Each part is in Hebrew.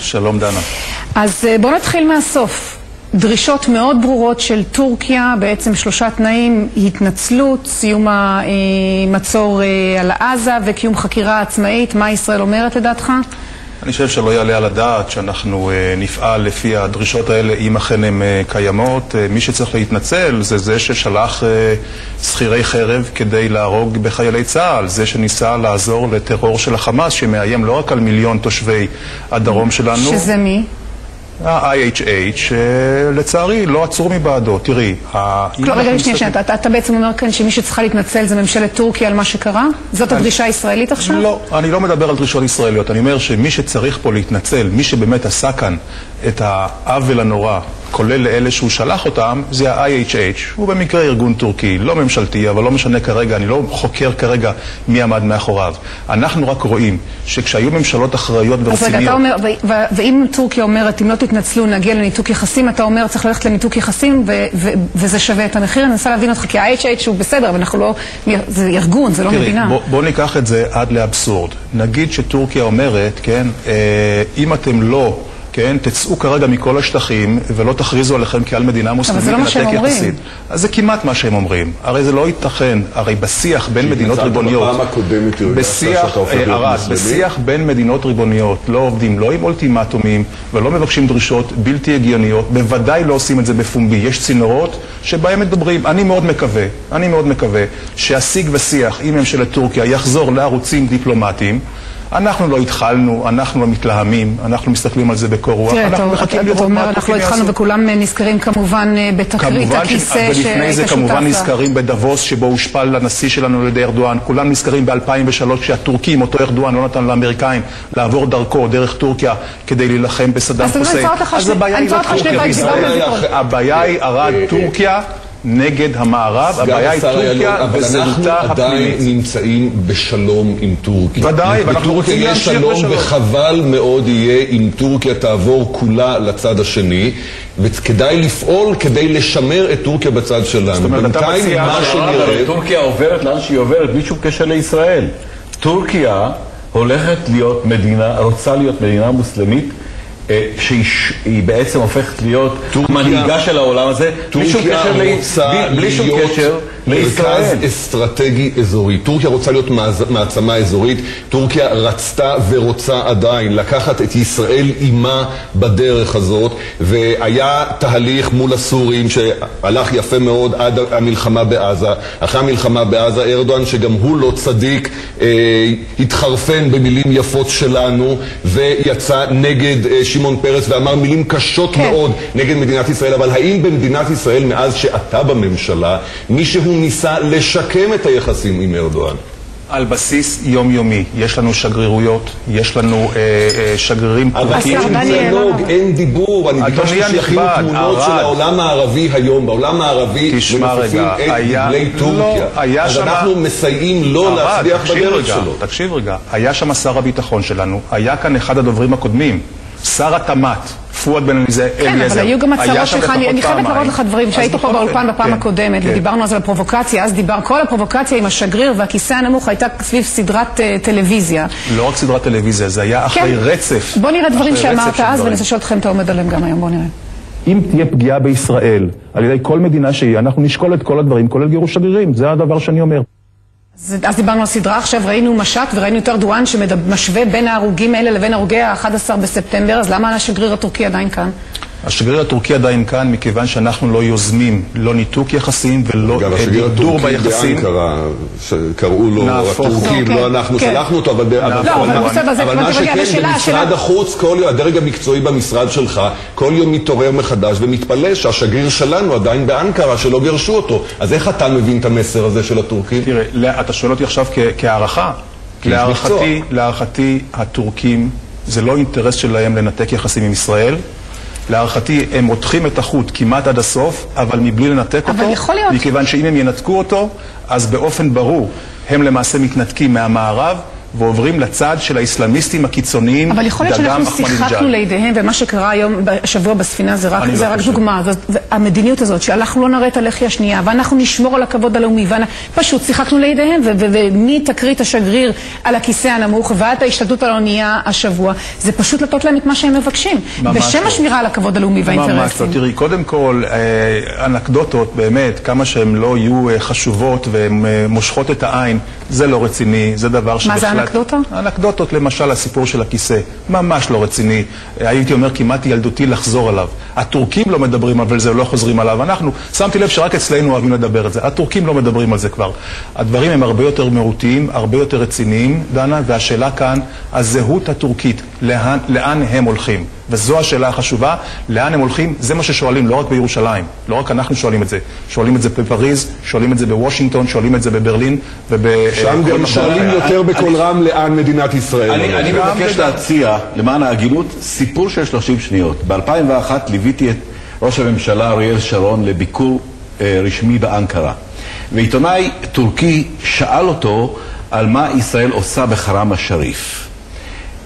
שלום דנה. אז בואו נתחיל מהסוף. דרישות מאוד ברורות של טורקיה, בעצם שלושה תנאים, התנצלות, סיום המצור על עזה וקיום חקירה עצמאית. מה ישראל אומרת לדעתך? אני חושב שלא יעלה על הדעת שאנחנו נפעל לפי הדרישות האלה אם אכן הן קיימות. מי שצריך להתנצל זה זה ששלח שכירי חרב כדי להרוג בחיילי צה"ל, זה שניסה לעזור לטרור של החמאס שמאיים לא רק על מיליון תושבי הדרום שלנו. שזה מי? ה-IHH, שלצערי לא עצרו מבעדו. תראי, לא, רגע, שנייה, שנייה, אתה בעצם אומר כאן שמי שצריכה להתנצל זה ממשלת טורקיה על מה שקרה? זאת הדרישה הישראלית עכשיו? לא, אני לא מדבר על דרישות ישראליות. אני אומר שמי שצריך פה להתנצל, מי שבאמת עשה כאן את העוול הנורא, כולל לאלה שהוא שלח אותם, זה ה-IHH. הוא במקרה ארגון טורקי, לא ממשלתי, אבל לא משנה כרגע, אני לא חוקר כרגע מי עמד מאחוריו. אנחנו רק רואים שכשהיו ממשלות אחראיות ורציניות... רגע, אתה אומר, ואם טורקיה אומרת, אם לא תתנצלו, נגיע לניתוק יחסים, אתה אומר, צריך ללכת לניתוק יחסים וזה שווה את המחיר? אני מנסה להבין אותך, כי ה-IHH הוא בסדר, אבל אנחנו לא... זה ארגון, זה לא מדינה. תראי, בוא ניקח את זה עד לאבסורד. נגיד שטורקיה אומרת, כן, אם אתם לא... כן, תצאו כרגע מכל השטחים ולא תכריזו עליכם כעל מדינה מוסלמית אבל זה לא מה שהם אומרים. אז זה כמעט מה שהם אומרים. הרי זה לא ייתכן, הרי בשיח בין מדינות ריבוניות, בשיח, ערד, בשיח בין מדינות ריבוניות לא עובדים לא עם אולטימטומים ולא מבקשים דרישות בלתי הגיוניות, בוודאי לא עושים את זה בפומבי. יש צינורות שבהם מדברים. אני מאוד מקווה, אני מאוד מקווה שהשיג ושיח עם ממשלת טורקיה יחזור לערוצים דיפלומטיים. אנחנו לא התחלנו, אנחנו לא מתלהמים, אנחנו מסתכלים על זה בקור רוח, אנחנו מחכים לראות מה אנחנו לא התחלנו וכולם נזכרים כמובן בתקרית הכיסא שהיית שותף לה. ולפני זה כמובן נזכרים בדבוס שבו הושפל הנשיא שלנו על ידי ארדואן, כולם נזכרים ב-2003 כשהטורקים, אותו ארדואן לא נתן לאמריקאים לעבור דרכו, דרך טורקיה, כדי להילחם בסדאם חוסיין. אז הבעיה היא לא טורקיה וישראל, הבעיה היא ערד טורקיה. נגד המערב, הבעיה היא טורקיה וזהותה הפנימית. אנחנו עדיין נמצאים בשלום עם טורקיה. ודאי, ואנחנו רוצים להמשיך בשלום. וחבל מאוד יהיה אם טורקיה תעבור כולה לצד השני, וכדאי לפעול כדי לשמר את טורקיה בצד שלנו. בינתיים מה שנראה... טורקיה עוברת לאן שהיא עוברת בלי שום קשר לישראל. טורקיה הולכת להיות מדינה, רוצה להיות מדינה מוסלמית שהיא בעצם הופכת להיות מנהיגה של העולם הזה, בלי שום קשר לישראל. מרכז אסטרטגי אזורי. טורקיה רוצה להיות מעצמה אזורית. טורקיה רצתה ורוצה עדיין לקחת את ישראל עימה בדרך הזאת, והיה תהליך מול הסורים שהלך יפה מאוד עד המלחמה בעזה. אחרי המלחמה בעזה, ארדואן, שגם הוא לא צדיק, התחרפן במילים יפות שלנו, ויצא נגד שמעון פרס ואמר מילים קשות כן. מאוד נגד מדינת ישראל. אבל האם במדינת ישראל, מאז שאתה בממשלה, מישהו ניסה לשקם את היחסים עם ארדואן? על בסיס יומיומי. יש לנו שגרירויות, יש לנו אה, אה, שגרירים טורקים. אבל אין דיאלוג, אין דיבור. אני ביקשתי שיכינו תמונות של העולם הערבי היום. בעולם הערבי מנופפים את דגלי טורקיה. לא, אז אנחנו מסייעים לו להצליח בדרך שלו. תקשיב רגע, היה שם שר הביטחון שלנו, היה כאן אחד הדוברים הקודמים, שר התמ"ת. פואד בן אליעזר. כן, אבל היו גם הצהרות שלך, אני חייבת להראות לך דברים, שהיית פה באולפן בפעם הקודמת, ודיברנו אז על הפרובוקציה, אז דיבר, כל הפרובוקציה עם השגריר והכיסא הנמוך הייתה סביב סדרת טלוויזיה. לא רק סדרת טלוויזיה, זה היה אחרי רצף. בוא נראה דברים שאמרת אז, ואני רוצה לשאול אתכם, אתה עומד עליהם גם היום, בוא נראה. אם תהיה פגיעה בישראל על ידי כל מדינה שהיא, אנחנו נשקול את כל הדברים, כולל גירוש שגרירים, זה הדבר שאני אומר. אז דיברנו על סדרה, עכשיו ראינו משט וראינו את ארדואן שמשווה בין ההרוגים האלה לבין הרוגי ה-11 בספטמבר, אז למה השגריר הטורקי עדיין כאן? השגריר הטורקי עדיין כאן מכיוון שאנחנו לא יוזמים לא ניתוק יחסים ולא דרדור ביחסים. גם השגריר הטורקי באנקרה, קראו לו הטורקים, לא אנחנו שלחנו אותו, אבל מה שכן, במשרד החוץ, הדרג המקצועי במשרד שלך, כל יום מתעורר מחדש ומתפלא שהשגריר שלנו עדיין באנקרה, שלא גירשו אותו. אז איך אתה מבין את המסר הזה של הטורקים? תראה, אתה שואל אותי עכשיו כהערכה. להערכתי, הטורקים, זה לא אינטרס שלהם לנתק יחסים עם ישראל. להערכתי, הם מותחים את החוט כמעט עד הסוף, אבל מבלי לנתק אותו, מכיוון שאם הם ינתקו אותו, אז באופן ברור הם למעשה מתנתקים מהמערב ועוברים לצד של האסלאמיסטים הקיצוניים, אבל יכול להיות שאנחנו שיחקנו לידיהם, ומה שקרה היום, השבוע בספינה, זה רק דוגמה. המדיניות הזאת, שאנחנו לא נראה את הלחי השנייה, ואנחנו נשמור על הכבוד הלאומי, ופשוט שיחקנו לידיהם, ומתקרית השגריר על הכיסא הנמוך ועד ההשתלטות על האונייה השבוע, זה פשוט לתת להם את מה שהם מבקשים. בשם לא. השמירה על הכבוד הלאומי והאינטרסים. ממש לא. תראי, קודם כל, אה, אנקדוטות, באמת, כמה שהן לא יהיו אה, חשובות והן אה, מושכות את העין, זה לא רציני, זה דבר שבכלל... מה זה אנקדוטה? אנקדוטות, למשל, הסיפור של הכיסא. ממש לא רציני. הייתי אומר כמעט ילדותי לחזור עליו. הטורקים לא מדברים אבל זה, לא חוזרים עליו. אנחנו, שמתי לב שרק אצלנו אוהבים לדבר על זה. הטורקים לא מדברים על זה כבר. הדברים הם הרבה יותר מהותיים, הרבה יותר רציניים, דנה, והשאלה כאן, הזהות הטורקית, לאן, לאן הם הולכים? וזו השאלה החשובה, לאן הם הולכים, זה מה ששואלים, לא רק בירושלים, לא רק אנחנו שואלים את זה, שואלים את זה בפריז, שואלים את זה בוושינגטון, שואלים את זה בברלין וב... שם גם שואלים יותר בקול רם לאן מדינת ישראל. אני מבקש להציע, למען ההגינות, סיפור של 30 שניות. ב-2001 ליוויתי את ראש הממשלה אריאל שרון לביקור אה, רשמי באנקרה. ועיתונאי טורקי שאל אותו על מה ישראל עושה בחרם א-שריף.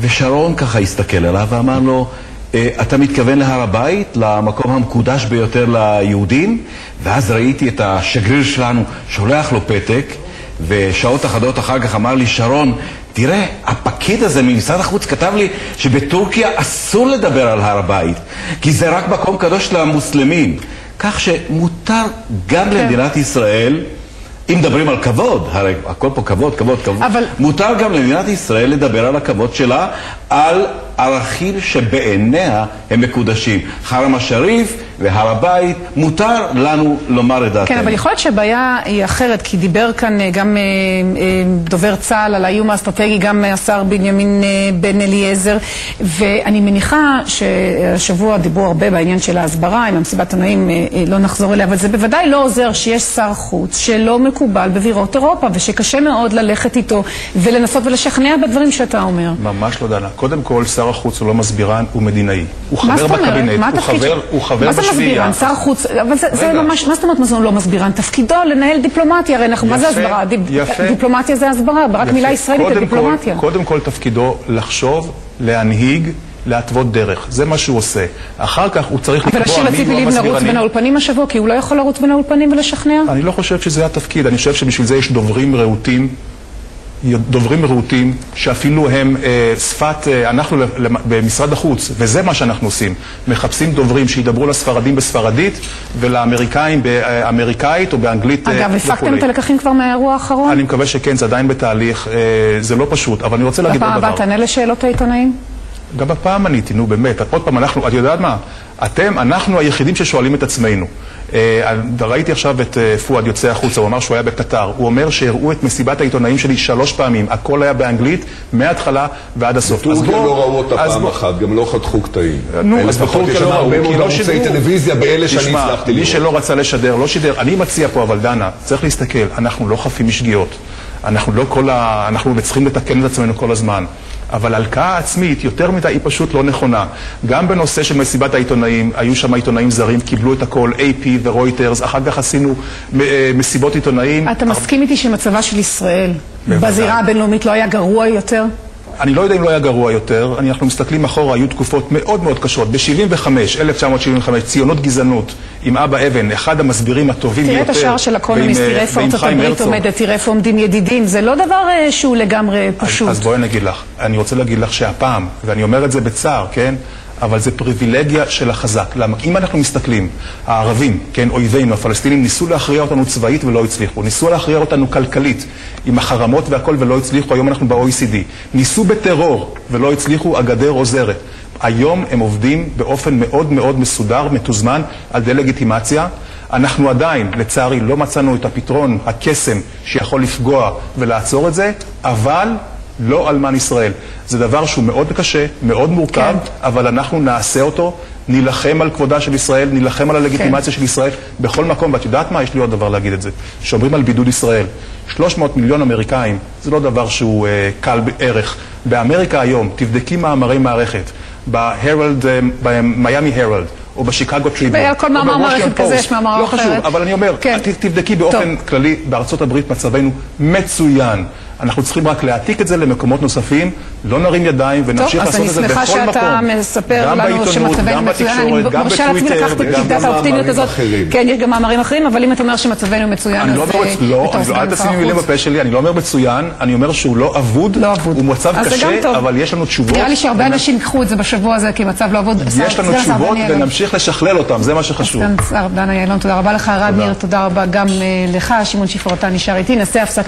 ושרון ככה הסתכל עליו ואמר לו, אה, אתה מתכוון להר הבית, למקום המקודש ביותר ליהודים? ואז ראיתי את השגריר שלנו שולח לו פתק, ושעות אחדות אחר כך אמר לי, שרון, תראה, הפקיד הזה ממשרד החוץ כתב לי שבטורקיה אסור לדבר על הר הבית, כי זה רק מקום קדוש למוסלמים. כך שמותר גם כן. למדינת ישראל אם מדברים על כבוד, הרי הכל פה כבוד, כבוד, כבוד, אבל... מותר גם למדינת ישראל לדבר על הכבוד שלה, על ערכים שבעיניה הם מקודשים. חרם א-שריף והר הבית, מותר לנו לומר את דעתנו. כן, אבל יכול להיות שהבעיה היא אחרת, כי דיבר כאן אה, גם אה, אה, דובר צה"ל על האיום האסטרטגי, גם השר בנימין בן אליעזר, ואני מניחה שהשבוע דיברו הרבה בעניין של ההסברה, עם המסיבת עונאים לא נחזור אליה, אבל זה בוודאי לא עוזר שיש שר חוץ שלא מקובל בבירות אירופה, ושקשה מאוד ללכת איתו ולנסות ולשכנע בדברים שאתה אומר. ממש לא, דנה. קודם כל, שר החוץ הוא לא מסבירן, הוא מדינאי. הוא חבר בקבינט, הוא חבר, הוא חבר בשביעייה. מסבירן? שר חוץ, אבל זה, זה ממש, מה זאת אומרת מה לא מסבירן? תפקידו לנהל דיפלומטיה, הרי אנחנו, מה זה הסברה? יפה. דיפלומטיה זה הסברה, רק מילה ישראלית זה דיפלומטיה. כל, קודם כל תפקידו לחשוב, להנהיג, להתוות דרך. זה מה שהוא עושה. אחר כך הוא צריך לקבוע מי יהיו המסבירנים. אבל השאלה ציפי לרוץ בין האולפנים השבוע, כי הוא לא יכול לרוץ בין האולפנים ולשכנע? אני לא חושב שזה התפקיד. אני חושב שבשביל זה יש דוברים רהוטים דוברים רהוטים, שאפילו הם אה, שפת, אה, אנחנו במשרד החוץ, וזה מה שאנחנו עושים, מחפשים דוברים שידברו לספרדים בספרדית ולאמריקאים באמריקאית או באנגלית וכולי. אגב, הפקתם את הלקחים כבר מהאירוע האחרון? אני מקווה שכן, זה עדיין בתהליך, אה, זה לא פשוט, אבל אני רוצה להגיד עוד דבר. בפעם הבאה תענה לשאלות העיתונאים? גם בפעם עניתי, נו באמת. עוד פעם, אנחנו, את יודעת מה? אתם, אנחנו היחידים ששואלים את עצמנו. אה, ראיתי עכשיו את אה, פואד יוצא החוצה, הוא אמר שהוא היה בקטר. הוא אומר שהראו את מסיבת העיתונאים שלי שלוש פעמים. הכל היה באנגלית, מההתחלה ועד הסוף. בטורקיה לא ראו אותה פעם אחת, גם לא חתכו קטעים. נו, אז בטורקיה יש שם הרבה מאוד ערוצי טלוויזיה באלה שאני הצלחתי לראות. מי שלא רצה לשדר, לא שידר. אני מציע פה, אבל דנה, צריך להסתכל, אנחנו לא חפים משגיאות. אנחנו לא כל ה... אנחנו צריכים לתקן את עצמנו כל הזמן. אבל הלקאה עצמית, יותר מדי, היא פשוט לא נכונה. גם בנושא של מסיבת העיתונאים, היו שם עיתונאים זרים, קיבלו את הכל, AP ורויטרס, אחר כך עשינו אה, מסיבות עיתונאים. אתה מסכים איתי שמצבה של ישראל בזירה הבינלאומית לא היה גרוע יותר? אני לא יודע אם לא היה גרוע יותר, אנחנו מסתכלים אחורה, היו תקופות מאוד מאוד קשות. ב-75, 1975, ציונות גזענות, עם אבא אבן, אחד המסבירים הטובים ביותר. תראה את השער של הקונומיסט, תראה איפה ארצות הברית עומדת, תראה איפה עומדים ידידים, זה לא דבר אה, שהוא לגמרי פשוט. אז, אז בואי נגיד לך, אני רוצה להגיד לך שהפעם, ואני אומר את זה בצער, כן? אבל זה פריבילגיה של החזק. למה? אם אנחנו מסתכלים, הערבים, כן, אויבינו, הפלסטינים, ניסו להכריע אותנו צבאית ולא הצליחו. ניסו להכריע אותנו כלכלית, עם החרמות והכל ולא הצליחו, היום אנחנו ב-OECD. ניסו בטרור ולא הצליחו, הגדר עוזרת. היום הם עובדים באופן מאוד מאוד מסודר, מתוזמן, על דה-לגיטימציה. אנחנו עדיין, לצערי, לא מצאנו את הפתרון, הקסם, שיכול לפגוע ולעצור את זה, אבל לא אלמן ישראל. זה דבר שהוא מאוד קשה, מאוד מורכב, כן. אבל אנחנו נעשה אותו, נילחם על כבודה של ישראל, נילחם על הלגיטימציה כן. של ישראל בכל מקום. ואת יודעת מה? יש לי עוד דבר להגיד את זה. שאומרים על בידוד ישראל. 300 מיליון אמריקאים, זה לא דבר שהוא uh, קל בערך. באמריקה היום, תבדקי מאמרי מערכת. בהרלד, במיאמי הרלד. או בשיקגו טריבון. ועל כל מאמר מערכת כזה יש מאמר אחרת. לא חשוב, אבל אני אומר, כן. תבדקי באופן טוב. כללי, בארצות הברית מצבנו מצוין. אנחנו צריכים רק להעתיק את זה למקומות נוספים, לא נרים ידיים ונמשיך לעשות את זה בכל מקום. טוב, אז אני שמחה שאתה מספר לנו שמצבנו מצוין. גם בתקשורת, גם בתוויטר. כן, יש גם מאמרים אחרים, אבל אם אתה אומר שמצבנו מצוין, אז לא, אל תשימי מילים בפה שלי, אני לא אומר מצוין, אני אומר שהוא לא אבוד, הוא מצב קשה, אבל יש לנו תשובות. נראה לי שהרבה אנשים ייקחו את זה בשבוע הזה כמצב לא אבוד. יש לנו תשובות ונמשיך לשכלל אותם, זה מה שחשוב. סגן שר דן אילון, תודה רבה לך. רב ניר, תודה רבה גם לך. שמעון שפרותן נשאר איתי. נעשה הפסקה.